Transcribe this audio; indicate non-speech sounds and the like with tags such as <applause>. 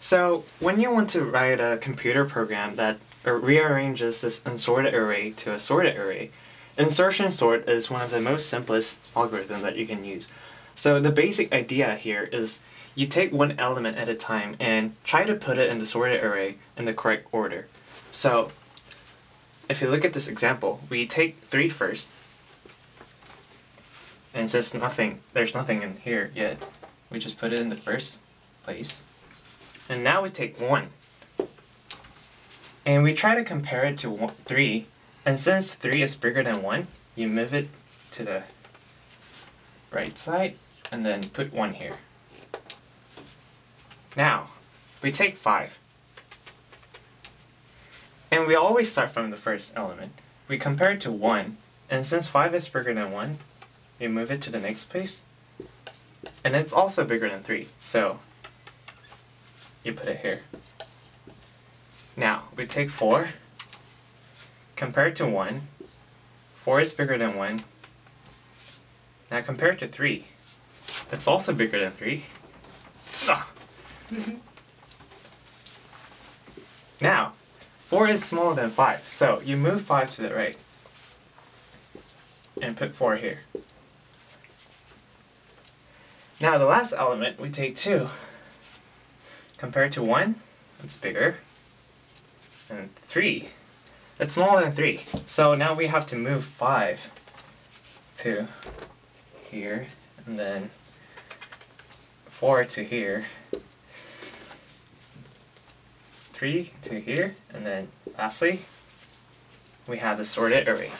So when you want to write a computer program that rearranges this unsorted array to a sorted array, insertion sort is one of the most simplest algorithms that you can use. So the basic idea here is you take one element at a time and try to put it in the sorted array in the correct order. So if you look at this example, we take 3 first, and since nothing, there's nothing in here yet, we just put it in the first place. And now we take 1. And we try to compare it to one, 3. And since 3 is bigger than 1, you move it to the right side and then put 1 here. Now, we take 5. And we always start from the first element. We compare it to 1, and since 5 is bigger than 1, we move it to the next place. And it's also bigger than 3, so you put it here. Now, we take 4, compare it to 1, 4 is bigger than 1. Now compare it to 3. It's also bigger than 3. Ah. <laughs> now, 4 is smaller than 5, so you move 5 to the right and put 4 here. Now the last element, we take 2. Compared to 1, it's bigger. And 3, it's smaller than 3. So now we have to move 5 to here, and then 4 to here, 3 to here, and then lastly, we have the sorted array.